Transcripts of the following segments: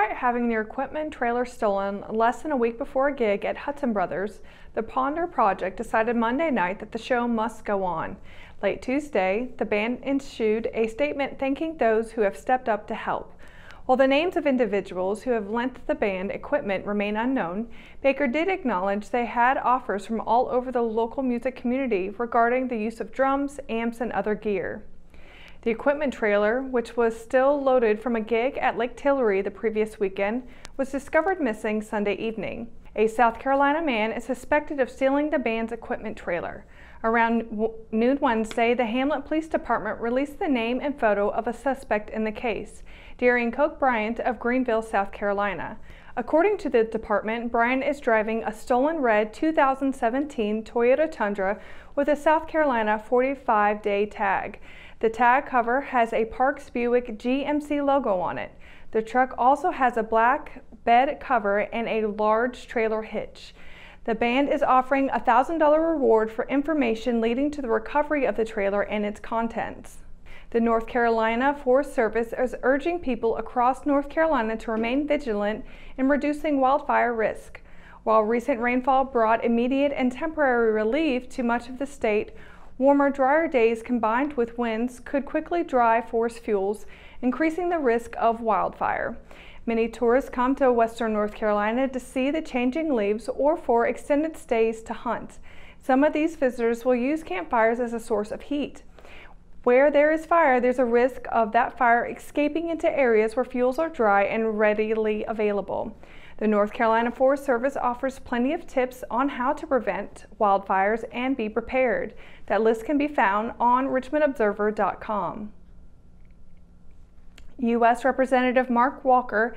Despite having their equipment trailer stolen less than a week before a gig at Hudson Brothers, the Ponder Project decided Monday night that the show must go on. Late Tuesday, the band issued a statement thanking those who have stepped up to help. While the names of individuals who have lent the band equipment remain unknown, Baker did acknowledge they had offers from all over the local music community regarding the use of drums, amps, and other gear. The equipment trailer, which was still loaded from a gig at Lake Tillery the previous weekend, was discovered missing Sunday evening. A South Carolina man is suspected of stealing the band's equipment trailer. Around noon Wednesday, the Hamlet Police Department released the name and photo of a suspect in the case, Darian Koch Bryant of Greenville, South Carolina. According to the department, Bryant is driving a stolen red 2017 Toyota Tundra with a South Carolina 45-day tag. The tag cover has a Parks Buick GMC logo on it. The truck also has a black bed cover and a large trailer hitch. The band is offering a $1,000 reward for information leading to the recovery of the trailer and its contents. The North Carolina Forest Service is urging people across North Carolina to remain vigilant in reducing wildfire risk. While recent rainfall brought immediate and temporary relief to much of the state, Warmer, drier days combined with winds could quickly dry forest fuels, increasing the risk of wildfire. Many tourists come to western North Carolina to see the changing leaves or for extended stays to hunt. Some of these visitors will use campfires as a source of heat. Where there is fire, there's a risk of that fire escaping into areas where fuels are dry and readily available. The North Carolina Forest Service offers plenty of tips on how to prevent wildfires and be prepared. That list can be found on richmondobserver.com. U.S. Representative Mark Walker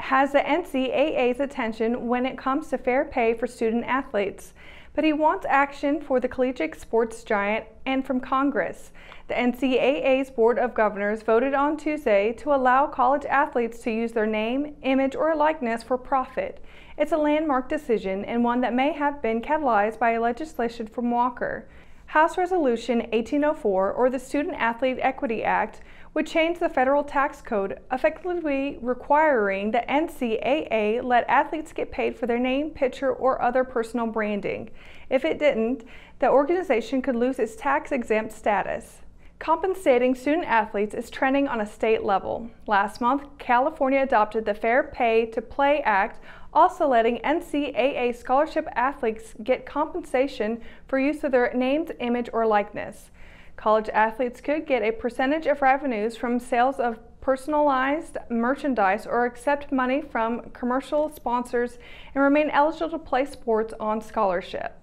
has the NCAA's attention when it comes to fair pay for student athletes but he wants action for the collegiate sports giant and from Congress. The NCAA's Board of Governors voted on Tuesday to allow college athletes to use their name, image, or likeness for profit. It's a landmark decision and one that may have been catalyzed by a legislation from Walker. House Resolution 1804, or the Student Athlete Equity Act, would change the federal tax code, effectively requiring the NCAA let athletes get paid for their name, picture, or other personal branding. If it didn't, the organization could lose its tax exempt status. Compensating student athletes is trending on a state level. Last month, California adopted the Fair Pay to Play Act, also letting NCAA scholarship athletes get compensation for use of their names, image, or likeness. College athletes could get a percentage of revenues from sales of personalized merchandise or accept money from commercial sponsors and remain eligible to play sports on scholarship.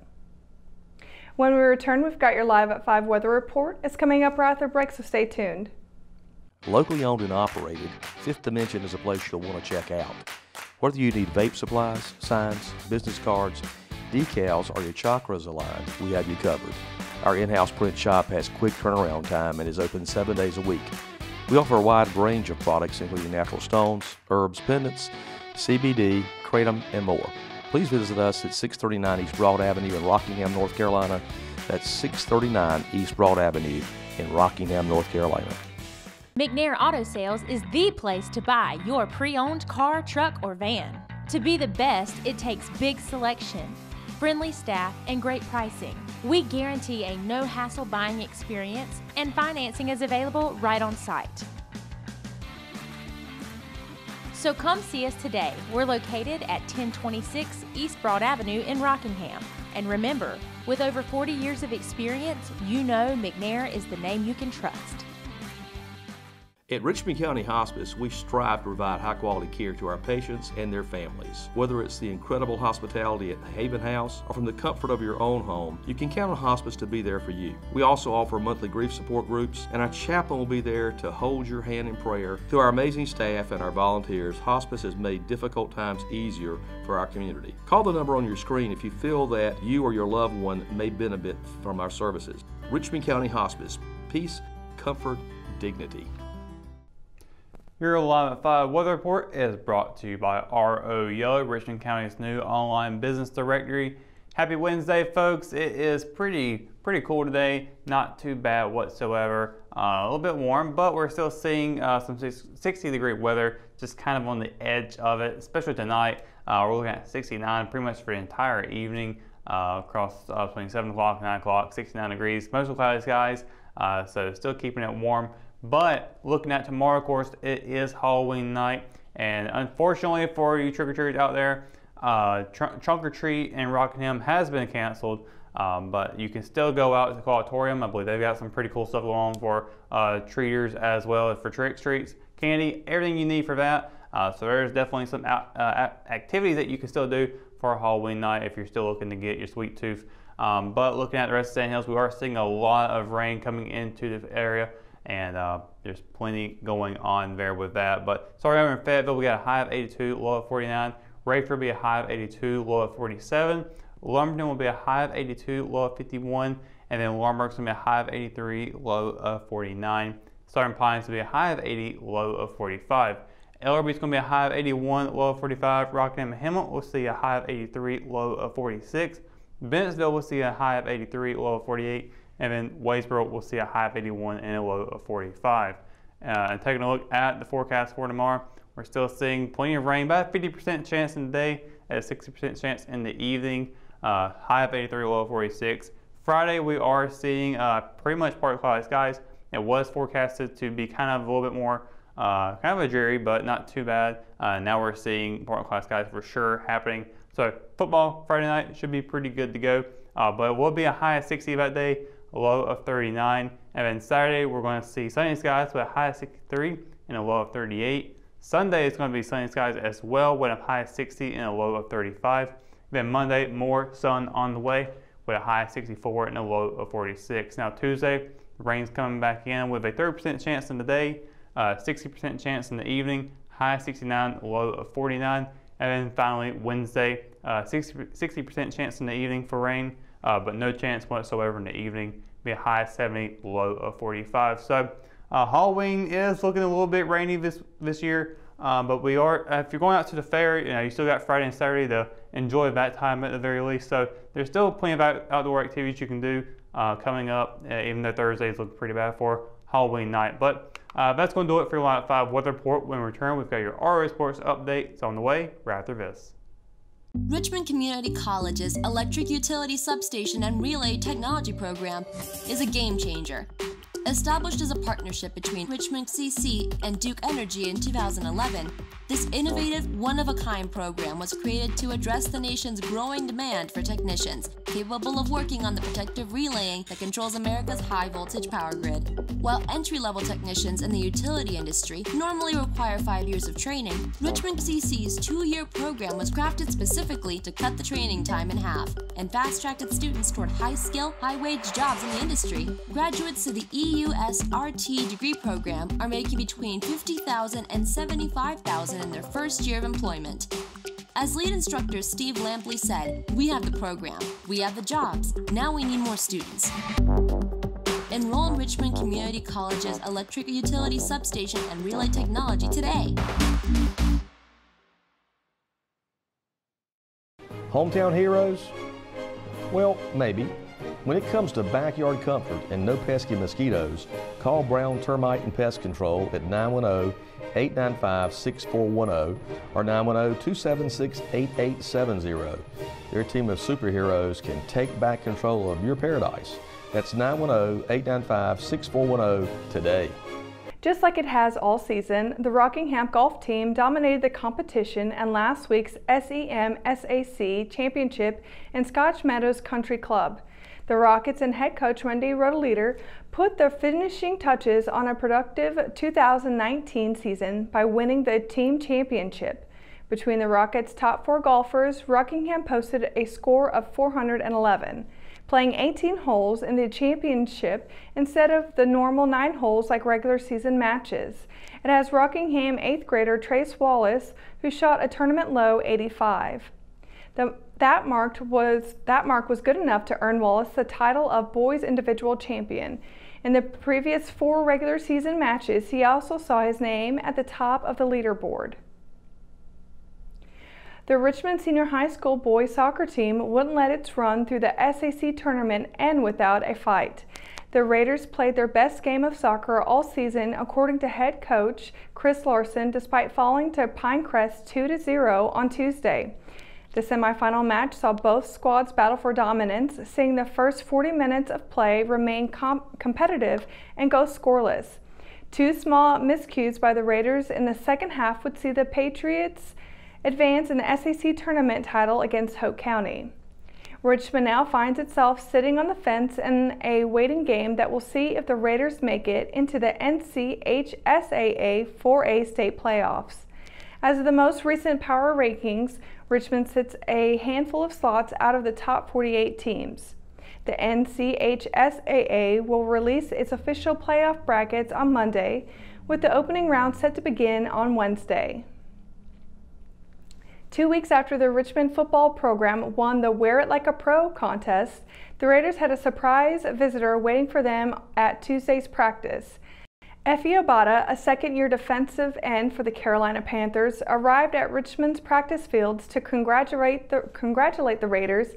When we return, we've got your Live at 5 weather report. It's coming up right after break, so stay tuned. Locally owned and operated, Fifth Dimension is a place you'll want to check out. Whether you need vape supplies, signs, business cards, decals, or your chakras aligned, we have you covered. Our in-house print shop has quick turnaround time and is open seven days a week. We offer a wide range of products including natural stones, herbs, pendants, CBD, kratom, and more. Please visit us at 639 East Broad Avenue in Rockingham, North Carolina. That's 639 East Broad Avenue in Rockingham, North Carolina. McNair Auto Sales is the place to buy your pre owned car, truck, or van. To be the best, it takes big selection friendly staff, and great pricing. We guarantee a no hassle buying experience, and financing is available right on site. So come see us today. We're located at 1026 East Broad Avenue in Rockingham. And remember, with over 40 years of experience, you know McNair is the name you can trust. At Richmond County Hospice, we strive to provide high quality care to our patients and their families. Whether it's the incredible hospitality at the Haven House or from the comfort of your own home, you can count on hospice to be there for you. We also offer monthly grief support groups, and our chaplain will be there to hold your hand in prayer. Through our amazing staff and our volunteers, hospice has made difficult times easier for our community. Call the number on your screen if you feel that you or your loved one may benefit from our services. Richmond County Hospice, peace, comfort, dignity. Your at 5 weather report is brought to you by RO Yellow, Richmond County's new online business directory. Happy Wednesday, folks. It is pretty pretty cool today. Not too bad whatsoever. Uh, a little bit warm, but we're still seeing uh, some 60 degree weather, just kind of on the edge of it, especially tonight. Uh, we're looking at 69 pretty much for the entire evening uh, across uh, between 7 o'clock, 9 o'clock, 69 degrees. Mostly cloudy skies, uh, so still keeping it warm. But looking at tomorrow, of course, it is Halloween night. And unfortunately for you trick-or-treaters out there, uh, tr Trunk or Treat in Rockingham has been canceled. Um, but you can still go out to the auditorium. I believe they've got some pretty cool stuff along for uh, treaters as well as for trick treats, candy, everything you need for that. Uh, so there's definitely some out, uh, activities that you can still do for Halloween night if you're still looking to get your sweet tooth. Um, but looking at the rest of Sand Hills, we are seeing a lot of rain coming into the area and uh, there's plenty going on there with that. But sorry, over in Fayetteville, we got a high of 82, low of 49. Raeford will be a high of 82, low of 47. Lumberton will be a high of 82, low of 51. And then going to be a high of 83, low of 49. Southern Pines will be a high of 80, low of 45. Ellerbe is going to be a high of 81, low of 45. Rockingham and Hamlet will see a high of 83, low of 46. Bennettsville will see a high of 83, low of 48. And then Wadesboro will see a high of 81 and a low of 45. Uh, and taking a look at the forecast for tomorrow, we're still seeing plenty of rain, about a 50% chance in the day, at a 60% chance in the evening. Uh, high of 83, low of 46. Friday, we are seeing uh, pretty much partly cloudy skies. It was forecasted to be kind of a little bit more uh, kind of a dreary, but not too bad. Uh, now we're seeing partly cloudy skies for sure happening. So football Friday night should be pretty good to go. Uh, but it will be a high of 60 that day, a low of 39. And then Saturday, we're going to see sunny skies with a high of 63 and a low of 38. Sunday is going to be sunny skies as well with a high of 60 and a low of 35. Then Monday, more sun on the way with a high of 64 and a low of 46. Now Tuesday, rain's coming back in with a 30% chance in the day, 60% uh, chance in the evening, high of 69, low of 49. And then finally, Wednesday, uh, 60, percent chance in the evening for rain, uh, but no chance whatsoever in the evening. Be a high of 70, low of 45. So uh, Halloween is looking a little bit rainy this this year, um, but we are. If you're going out to the fair, you know you still got Friday and Saturday to enjoy that time at the very least. So there's still plenty of out, outdoor activities you can do uh, coming up, uh, even though Thursdays look pretty bad for Halloween night. But uh, that's going to do it for your Line 5 Weather Report. When we return, we've got your RO Sports updates on the way right after this. Richmond Community College's Electric Utility Substation and Relay Technology program is a game changer. Established as a partnership between Richmond CC and Duke Energy in 2011, this innovative, one of a kind program was created to address the nation's growing demand for technicians capable of working on the protective relaying that controls America's high voltage power grid. While entry level technicians in the utility industry normally require five years of training, Richmond CC's two year program was crafted specifically to cut the training time in half and fast tracked its students toward high skill, high wage jobs in the industry. Graduates of the EUS RT degree program are making between 50000 and 75000 in their first year of employment. As lead instructor Steve Lampley said, we have the program, we have the jobs, now we need more students. Enroll in Richmond Community College's Electric Utility Substation and Relay Technology today. Hometown heroes? Well, maybe. When it comes to backyard comfort and no pesky mosquitoes, call Brown Termite and Pest Control at 910 895 6410 or 910 276 8870. Their team of superheroes can take back control of your paradise. That's 910 895 6410 today. Just like it has all season, the Rockingham golf team dominated the competition and last week's SEM SAC Championship in Scotch Meadows Country Club. The Rockets and head coach Wendy Rodaliter put the finishing touches on a productive 2019 season by winning the team championship. Between the Rockets' top four golfers, Rockingham posted a score of 411, playing 18 holes in the championship instead of the normal nine holes like regular season matches. It has Rockingham 8th grader Trace Wallace, who shot a tournament low 85. The that mark was that mark was good enough to earn Wallace the title of boys individual champion. In the previous four regular season matches, he also saw his name at the top of the leaderboard. The Richmond Senior High School boys soccer team wouldn't let its run through the SAC tournament end without a fight. The Raiders played their best game of soccer all season, according to head coach Chris Larson, despite falling to Pinecrest 2 0 on Tuesday. The semifinal match saw both squads battle for dominance, seeing the first 40 minutes of play remain competitive and go scoreless. Two small miscues by the Raiders in the second half would see the Patriots advance in the SAC tournament title against Hoke County. Richmond now finds itself sitting on the fence in a waiting game that will see if the Raiders make it into the NCHSAA 4A state playoffs. As of the most recent power rankings, Richmond sits a handful of slots out of the top 48 teams. The NCHSAA will release its official playoff brackets on Monday, with the opening round set to begin on Wednesday. Two weeks after the Richmond football program won the Wear It Like a Pro contest, the Raiders had a surprise visitor waiting for them at Tuesday's practice. Efe Obada, a second-year defensive end for the Carolina Panthers, arrived at Richmond's practice fields to congratulate the, congratulate the Raiders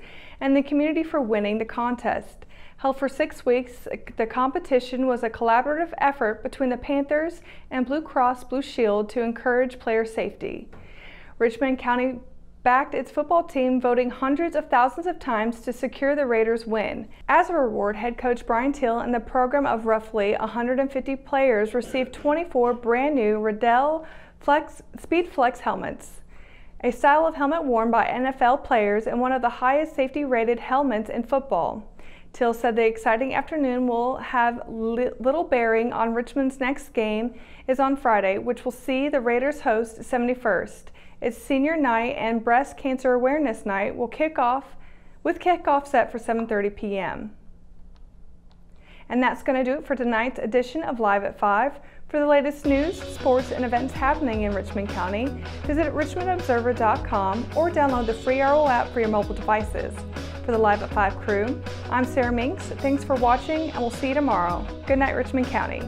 and the community for winning the contest. Held for six weeks, the competition was a collaborative effort between the Panthers and Blue Cross Blue Shield to encourage player safety. Richmond County backed its football team, voting hundreds of thousands of times to secure the Raiders' win. As a reward, head coach Brian Till and the program of roughly 150 players received 24 brand new Riddell Flex, SpeedFlex helmets, a style of helmet worn by NFL players and one of the highest safety rated helmets in football. Till said the exciting afternoon will have li little bearing on Richmond's next game is on Friday, which will see the Raiders host 71st. Its senior night and breast cancer awareness night will kick off with kickoff set for 7:30 p.m. And that's going to do it for tonight's edition of Live at 5. For the latest news, sports, and events happening in Richmond County, visit richmondobserver.com or download the free RO app for your mobile devices. For the Live at 5 crew, I'm Sarah Minks. Thanks for watching, and we'll see you tomorrow. Good night, Richmond County.